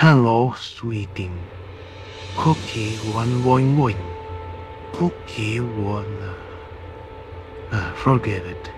Hello, sweeting. Cookie one one one. Cookie one. Uh, forget it.